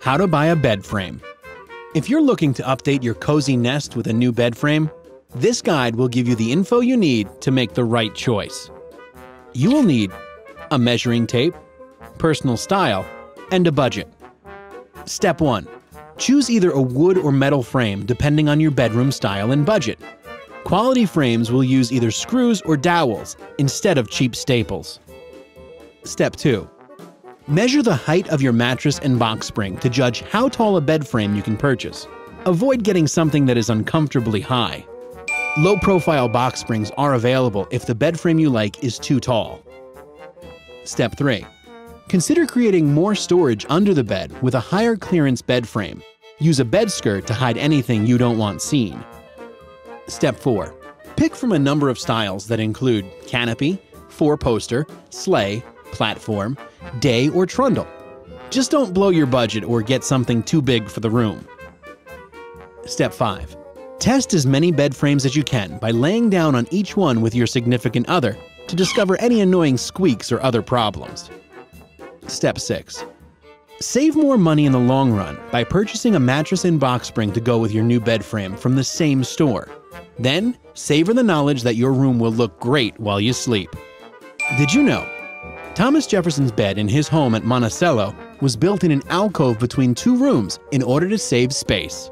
How to buy a bed frame. If you're looking to update your cozy nest with a new bed frame, this guide will give you the info you need to make the right choice. You will need a measuring tape, personal style, and a budget. Step 1. Choose either a wood or metal frame depending on your bedroom style and budget. Quality frames will use either screws or dowels instead of cheap staples. Step 2. Measure the height of your mattress and box spring to judge how tall a bed frame you can purchase. Avoid getting something that is uncomfortably high. Low profile box springs are available if the bed frame you like is too tall. Step 3. Consider creating more storage under the bed with a higher clearance bed frame. Use a bed skirt to hide anything you don't want seen. Step 4. Pick from a number of styles that include canopy, four poster, sleigh, platform, day, or trundle. Just don't blow your budget or get something too big for the room. Step 5. Test as many bed frames as you can by laying down on each one with your significant other to discover any annoying squeaks or other problems. Step 6. Save more money in the long run by purchasing a mattress and box spring to go with your new bed frame from the same store. Then, savor the knowledge that your room will look great while you sleep. Did you know? Thomas Jefferson's bed in his home at Monticello was built in an alcove between two rooms in order to save space.